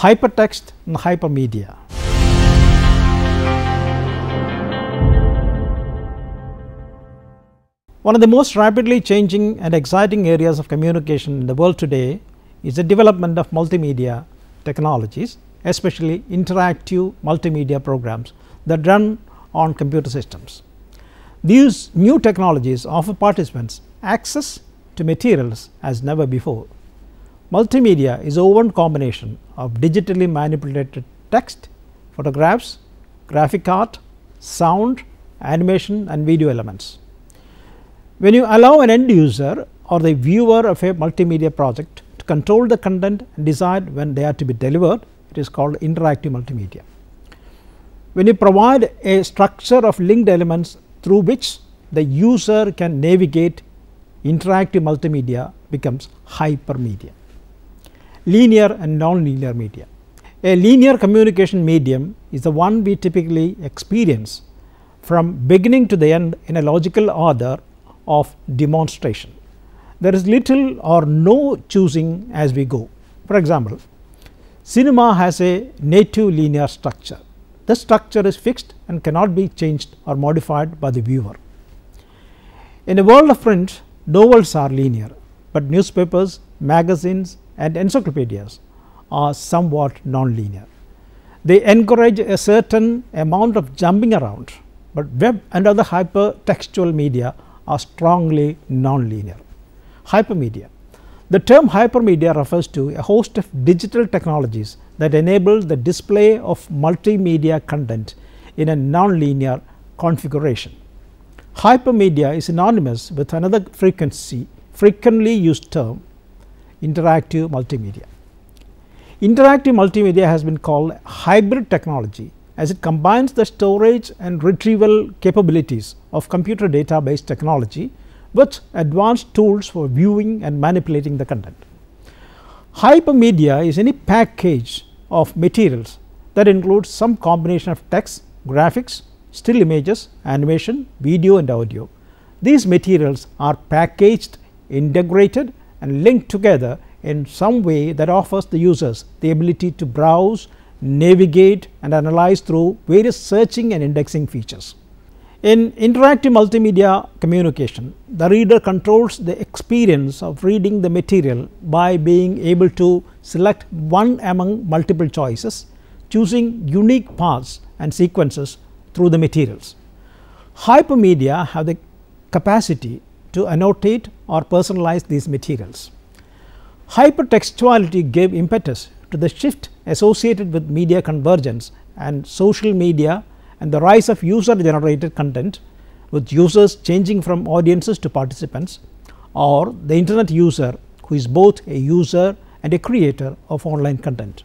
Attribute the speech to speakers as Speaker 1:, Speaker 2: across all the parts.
Speaker 1: hypertext and hypermedia. One of the most rapidly changing and exciting areas of communication in the world today is the development of multimedia technologies, especially interactive multimedia programs that run on computer systems. These new technologies offer participants access to materials as never before. Multimedia is a woven combination of digitally manipulated text, photographs, graphic art, sound, animation and video elements. When you allow an end user or the viewer of a multimedia project to control the content and decide when they are to be delivered, it is called interactive multimedia. When you provide a structure of linked elements through which the user can navigate, interactive multimedia becomes hypermedia. Linear and non-linear media. A linear communication medium is the one we typically experience from beginning to the end in a logical order of demonstration. There is little or no choosing as we go. For example, cinema has a native linear structure. The structure is fixed and cannot be changed or modified by the viewer. In a world of print, novels are linear, but newspapers, magazines and encyclopedias are somewhat non-linear. They encourage a certain amount of jumping around, but web and other hypertextual media are strongly non-linear. Hypermedia. The term hypermedia refers to a host of digital technologies that enable the display of multimedia content in a non-linear configuration. Hypermedia is synonymous with another frequency frequently used term interactive multimedia. Interactive multimedia has been called hybrid technology as it combines the storage and retrieval capabilities of computer database technology with advanced tools for viewing and manipulating the content. Hypermedia is any package of materials that includes some combination of text, graphics, still images, animation, video and audio. These materials are packaged, integrated and linked together in some way that offers the users the ability to browse, navigate and analyze through various searching and indexing features. In interactive multimedia communication, the reader controls the experience of reading the material by being able to select one among multiple choices, choosing unique paths and sequences through the materials. Hypermedia have the capacity to annotate or personalize these materials. Hypertextuality gave impetus to the shift associated with media convergence and social media and the rise of user generated content with users changing from audiences to participants or the internet user who is both a user and a creator of online content.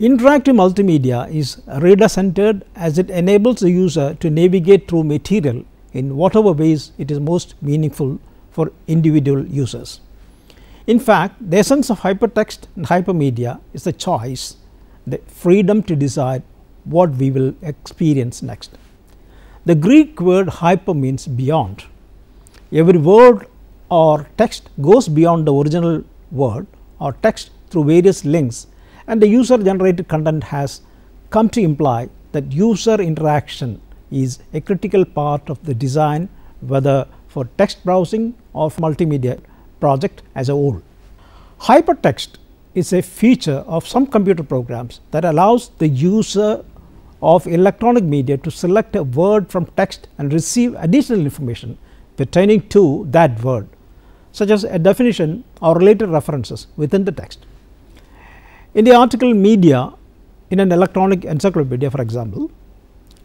Speaker 1: Interactive multimedia is reader centered as it enables the user to navigate through material in whatever ways it is most meaningful for individual users. In fact, the essence of hypertext and hypermedia is the choice, the freedom to decide what we will experience next. The Greek word hyper means beyond. Every word or text goes beyond the original word or text through various links and the user generated content has come to imply that user interaction is a critical part of the design whether for text browsing or multimedia project as a whole. Hypertext is a feature of some computer programs that allows the user of electronic media to select a word from text and receive additional information pertaining to that word such as a definition or related references within the text. In the article media in an electronic encyclopedia for example,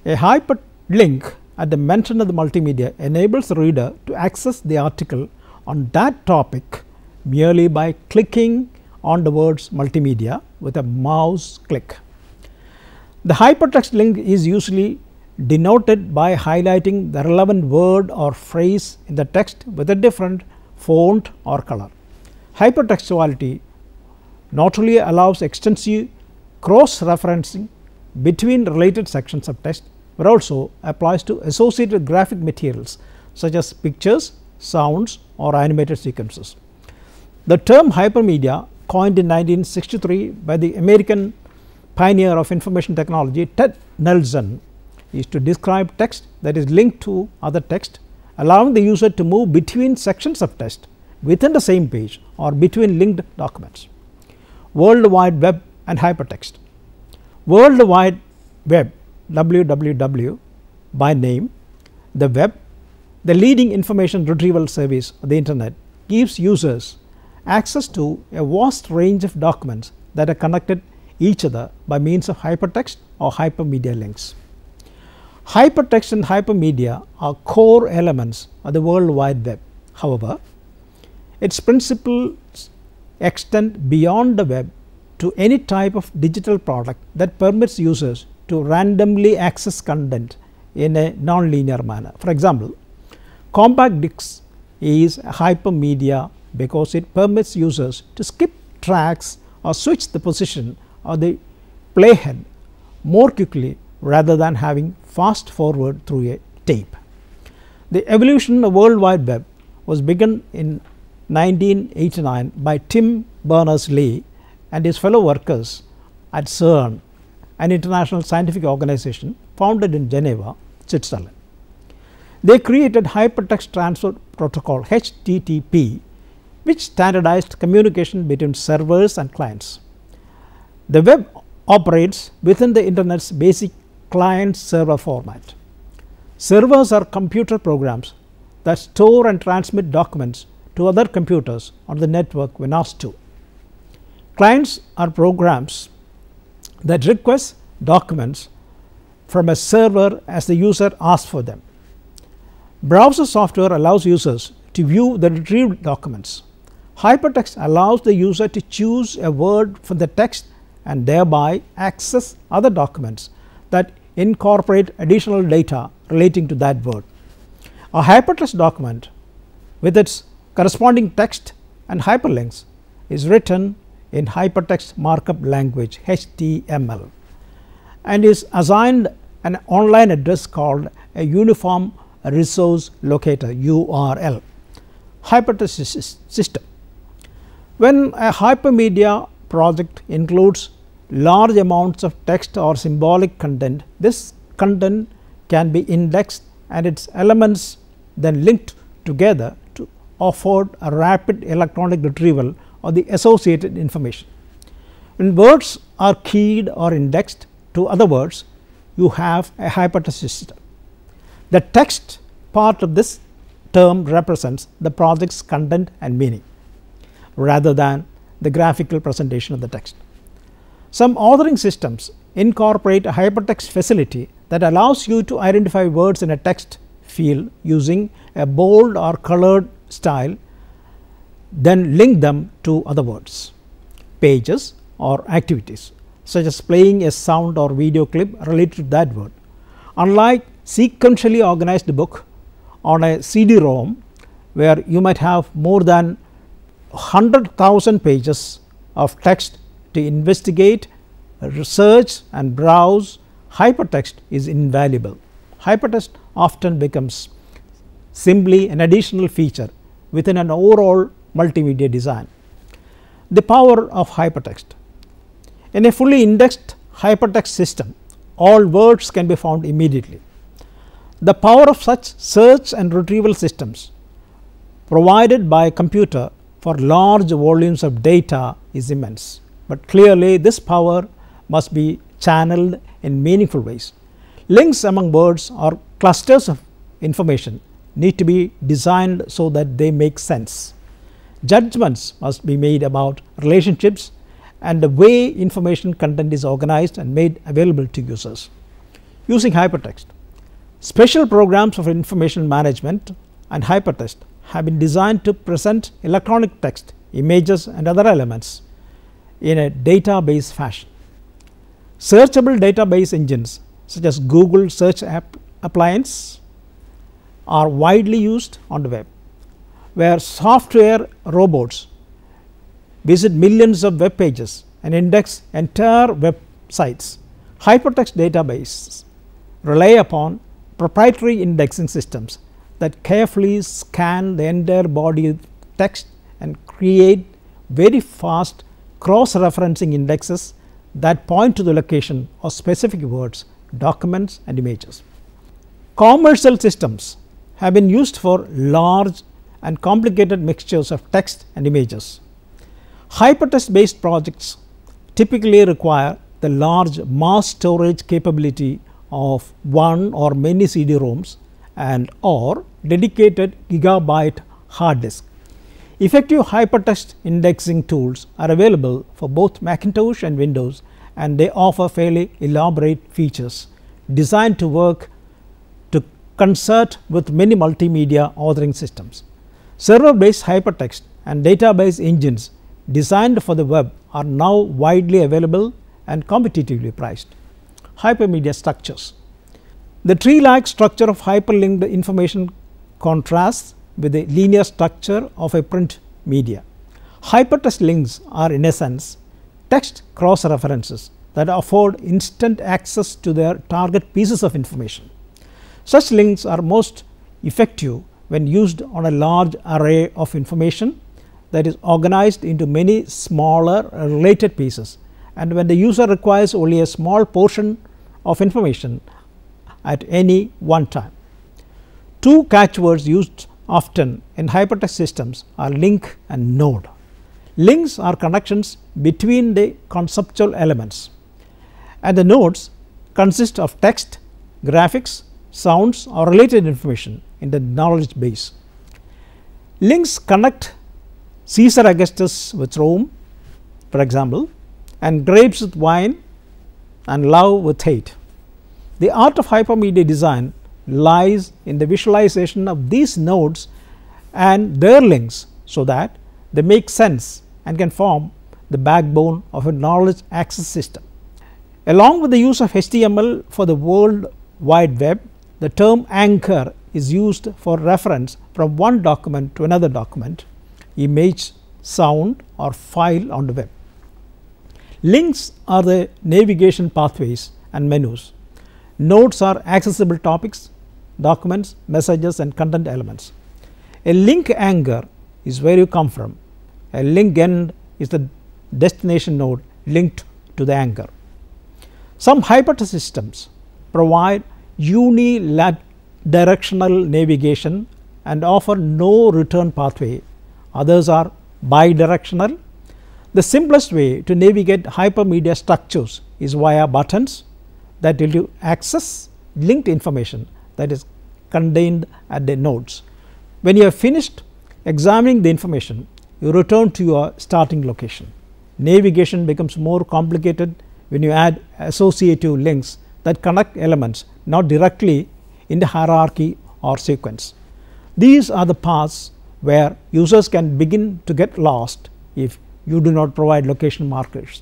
Speaker 1: a hyperlink at the mention of the multimedia enables the reader to access the article on that topic merely by clicking on the words multimedia with a mouse click. The hypertext link is usually denoted by highlighting the relevant word or phrase in the text with a different font or color. Hypertextuality not only allows extensive cross referencing between related sections of text, but also applies to associated graphic materials such as pictures, sounds or animated sequences. The term hypermedia coined in 1963 by the American pioneer of information technology Ted Nelson is to describe text that is linked to other text allowing the user to move between sections of text within the same page or between linked documents. World Wide Web and Hypertext. World Wide Web www by name the web the leading information retrieval service of the internet gives users access to a vast range of documents that are connected each other by means of hypertext or hypermedia links. Hypertext and hypermedia are core elements of the World Wide Web. However, its principles extend beyond the web to any type of digital product that permits users to randomly access content in a non-linear manner. For example, compact disc is hypermedia because it permits users to skip tracks or switch the position of the playhead more quickly rather than having fast forward through a tape. The evolution of the World Wide Web was begun in 1989 by Tim Berners-Lee and his fellow workers at CERN, an international scientific organization founded in Geneva, Switzerland. They created Hypertext Transfer Protocol HTTP which standardized communication between servers and clients. The web operates within the internet's basic client server format. Servers are computer programs that store and transmit documents to other computers on the network when asked to. Clients are programs that requests documents from a server as the user asks for them. Browser software allows users to view the retrieved documents. Hypertext allows the user to choose a word from the text and thereby access other documents that incorporate additional data relating to that word. A hypertext document with its corresponding text and hyperlinks is written in hypertext markup language HTML and is assigned an online address called a uniform resource locator URL hypertext system. When a hypermedia project includes large amounts of text or symbolic content, this content can be indexed and its elements then linked together to afford a rapid electronic retrieval of the associated information. When words are keyed or indexed to other words, you have a hypertext system. The text part of this term represents the project's content and meaning rather than the graphical presentation of the text. Some authoring systems incorporate a hypertext facility that allows you to identify words in a text field using a bold or colored style then link them to other words, pages or activities such as playing a sound or video clip related to that word. Unlike sequentially organized book on a CD-ROM where you might have more than 100,000 pages of text to investigate, research and browse, hypertext is invaluable. Hypertext often becomes simply an additional feature within an overall multimedia design. The power of hypertext. In a fully indexed hypertext system, all words can be found immediately. The power of such search and retrieval systems provided by a computer for large volumes of data is immense, but clearly this power must be channeled in meaningful ways. Links among words or clusters of information need to be designed so that they make sense. Judgments must be made about relationships and the way information content is organized and made available to users. Using hypertext, special programs of information management and hypertext have been designed to present electronic text, images and other elements in a database fashion. Searchable database engines such as Google search app appliance are widely used on the web where software robots visit millions of web pages and index entire websites. Hypertext databases rely upon proprietary indexing systems that carefully scan the entire body of text and create very fast cross referencing indexes that point to the location of specific words, documents and images. Commercial systems have been used for large and complicated mixtures of text and images. Hypertext based projects typically require the large mass storage capability of one or many CD-ROMs and or dedicated gigabyte hard disk. Effective hypertext indexing tools are available for both Macintosh and Windows and they offer fairly elaborate features designed to work to concert with many multimedia authoring systems. Server based hypertext and database engines designed for the web are now widely available and competitively priced. Hypermedia structures. The tree like structure of hyperlinked information contrasts with the linear structure of a print media. Hypertext links are in essence text cross references that afford instant access to their target pieces of information. Such links are most effective when used on a large array of information that is organized into many smaller related pieces and when the user requires only a small portion of information at any one time. Two catchwords used often in hypertext systems are link and node. Links are connections between the conceptual elements and the nodes consist of text, graphics, sounds or related information in the knowledge base. Links connect Caesar Augustus with Rome for example and grapes with wine and love with hate. The art of hypermedia design lies in the visualization of these nodes and their links so that they make sense and can form the backbone of a knowledge access system. Along with the use of HTML for the World Wide Web, the term anchor is used for reference from one document to another document, image, sound or file on the web. Links are the navigation pathways and menus. Nodes are accessible topics, documents, messages and content elements. A link anchor is where you come from. A link end is the destination node linked to the anchor. Some hypertext systems provide unidirectional navigation and offer no return pathway. Others are bidirectional. The simplest way to navigate hypermedia structures is via buttons that will you access linked information that is contained at the nodes. When you have finished examining the information, you return to your starting location. Navigation becomes more complicated when you add associative links that connect elements not directly in the hierarchy or sequence. These are the paths where users can begin to get lost if you do not provide location markers.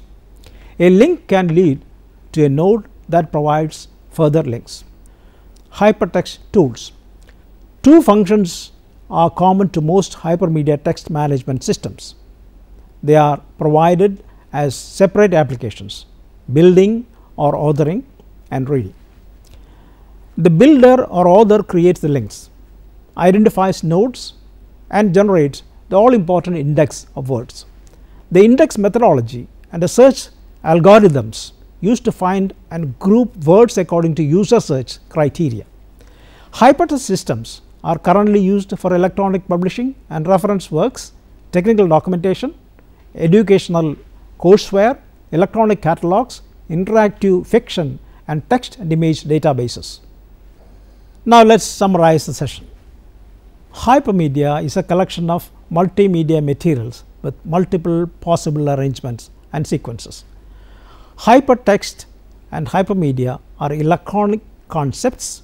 Speaker 1: A link can lead to a node that provides further links. Hypertext tools. Two functions are common to most hypermedia text management systems. They are provided as separate applications building or authoring and reading. The builder or author creates the links, identifies nodes and generates the all important index of words. The index methodology and the search algorithms used to find and group words according to user search criteria. Hypertext systems are currently used for electronic publishing and reference works, technical documentation, educational courseware, electronic catalogs, interactive fiction and text and image databases. Now, let us summarize the session. Hypermedia is a collection of multimedia materials with multiple possible arrangements and sequences. Hypertext and hypermedia are electronic concepts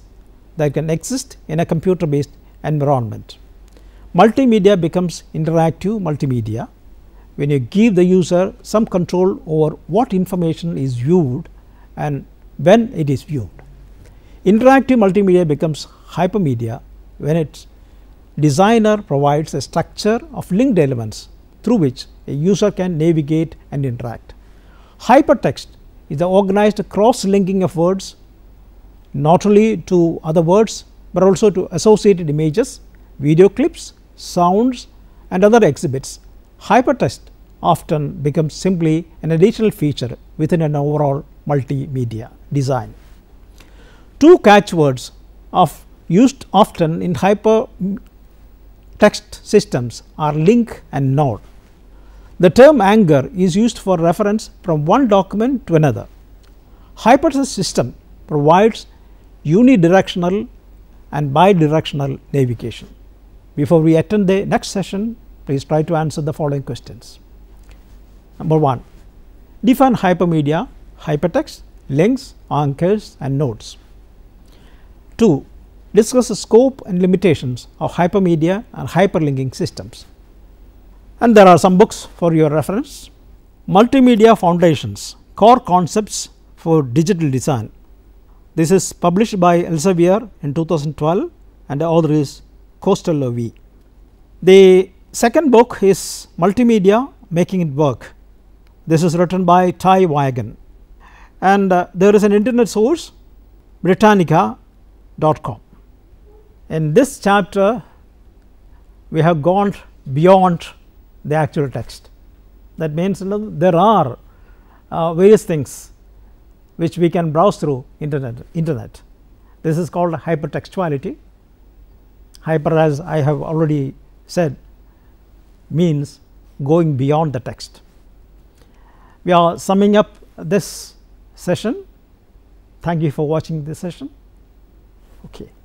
Speaker 1: that can exist in a computer based environment. Multimedia becomes interactive multimedia when you give the user some control over what information is viewed and when it is viewed. Interactive multimedia becomes hypermedia when its designer provides a structure of linked elements through which a user can navigate and interact. Hypertext is the organized cross linking of words not only to other words, but also to associated images, video clips, sounds and other exhibits. Hypertext often becomes simply an additional feature within an overall multimedia design. Two catchwords of used often in hyper text systems are link and node. The term anchor is used for reference from one document to another. Hypertext system provides unidirectional and bidirectional navigation. Before we attend the next session, please try to answer the following questions. Number 1 define hypermedia, hypertext, links, anchors and nodes. 2 discuss the scope and limitations of hypermedia and hyperlinking systems. And there are some books for your reference. Multimedia Foundations Core Concepts for Digital Design. This is published by Elsevier in 2012 and the author is Costello V. The second book is Multimedia Making It Work. This is written by Tay Vaughan and uh, there is an internet source britannica.com. In this chapter we have gone beyond the actual text that means you know, there are uh, various things which we can browse through internet internet this is called hypertextuality hyper as I have already said means going beyond the text. We are summing up this session. Thank you for watching this session. OK.